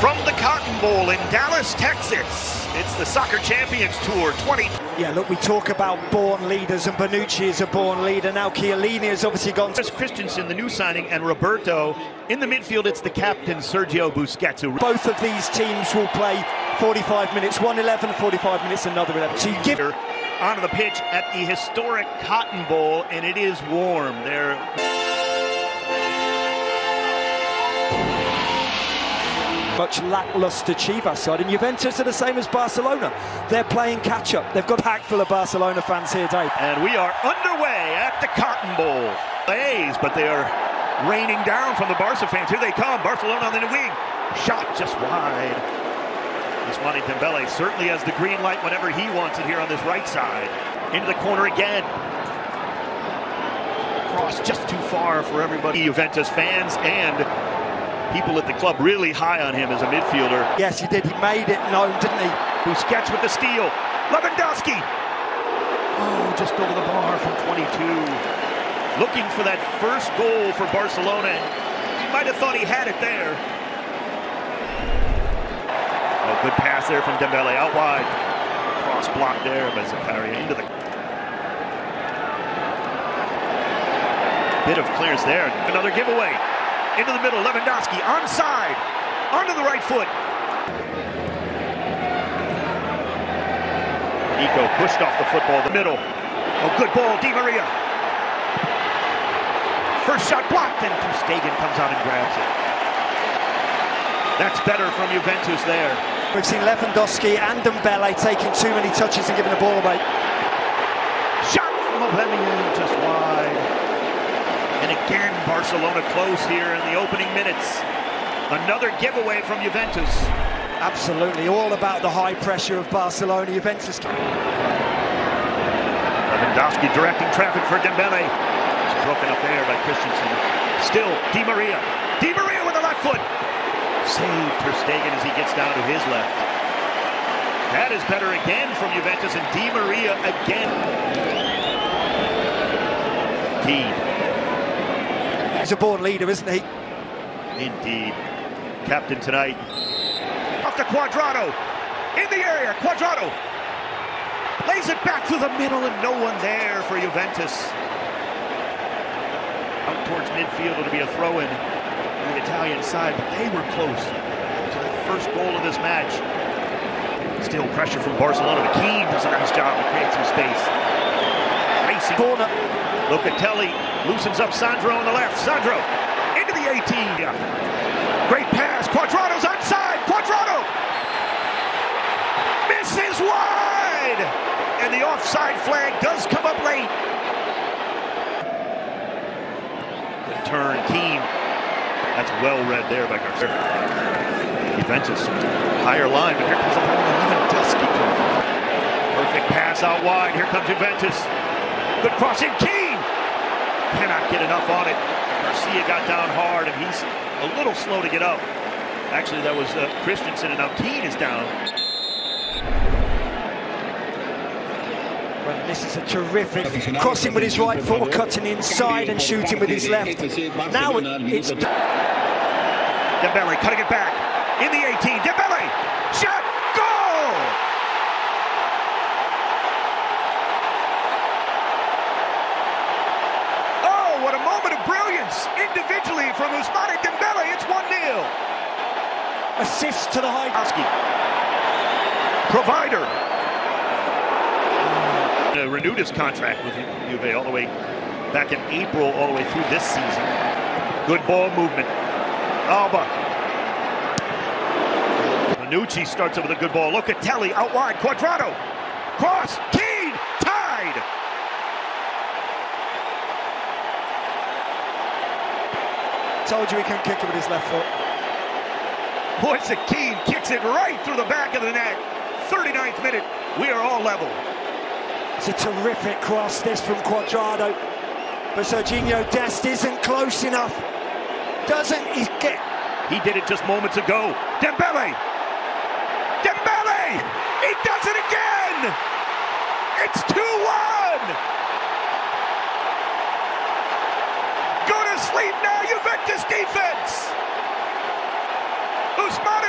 From the Cotton Bowl in Dallas, Texas, it's the Soccer Champions Tour 20. Yeah, look, we talk about born leaders, and Bonucci is a born leader. Now Chiellini has obviously gone. Chris Christensen, the new signing, and Roberto. In the midfield, it's the captain, Sergio Busquets. Who... Both of these teams will play 45 minutes, one 11, 45 minutes, another 11. So you give onto the pitch at the historic Cotton Bowl, and it is warm. There. Much lackluster Chivas side, and Juventus are the same as Barcelona. They're playing catch up. They've got a pack full of Barcelona fans here, Dave. And we are underway at the Cotton Bowl. A's, but they are raining down from the Barca fans. Here they come. Barcelona on the wing. Shot just wide. Ousmane Dembele certainly has the green light whenever he wants it here on this right side. Into the corner again. Cross just too far for everybody. Juventus fans and people at the club really high on him as a midfielder. Yes, he did. He made it known, didn't he? Busquets with the steal. Lewandowski. Oh, just over the bar from 22. Looking for that first goal for Barcelona. He might have thought he had it there. Oh, good pass there from Dembele out wide. Cross blocked there by Zakaria into the bit of clearance there. Another giveaway into the middle. Lewandowski onside, onto the right foot. Nico pushed off the football, the middle. Oh, good ball, Di Maria. First shot blocked, and Ter Stegen comes out and grabs it. That's better from Juventus there. We've seen Lewandowski and Dembele taking too many touches and giving the ball away. Shot from Aubameyang just wide. And again, Barcelona close here in the opening minutes. Another giveaway from Juventus. Absolutely, all about the high pressure of Barcelona. Juventus. Lewandowski directing traffic for Dembele. It's broken up there by Christensen. Still, Di Maria. Di Maria with the left foot. Saved Ter Stegen as he gets down to his left. That is better again from Juventus and Di Maria again. Kean He's a born leader, isn't he? Indeed. Captain tonight. Off to Cuadrado. In the area, Cuadrado. Lays it back through the middle and no one there for Juventus. Out towards midfield, it'll be a throw-in on the Italian side, but they were close to the first goal of this match. Still pressure from Barcelona. McKean does a nice job to create some space. Racing. Corner. Locatelli loosens up Sandro on the left. Sandro into the 18. Great pass. Cuadrado's outside. Cuadrado misses wide. And the offside flag does come up late. Good turn. Kean. That's well read there by Garcia. Juventus. Higher line, but here comes the ball. Lewandowski. Perfect pass out wide. Here comes Juventus. Good crossing. Kean cannot get enough on it. Garcia got down hard, and he's a little slow to get up. Actually, that was uh, Christensen, and now Kean is down. Well, this is a terrific crossing with his right foot, cutting inside and shooting with his left. Now it's Dembele cutting it back in the 18. Dembele shot individually from Ousmane Dembele. It's 1-0. Assist to the high. Provider. Uh, renewed his contract with Juve all the way back in April, all the way through this season. Good ball movement. Alba. Bonucci starts it with a good ball. Locatelli out wide. Cuadrado. Cross. Kean. Told you he can kick it with his left foot. Moise Kean kicks it right through the back of the net. 39th minute. We are all level. It's a terrific cross, this from Cuadrado. But Serginho Dest isn't close enough. Doesn't he get... He did it just moments ago. Dembele! He does it again! It's 2-1! Sleep now, Juventus defense! Ousmane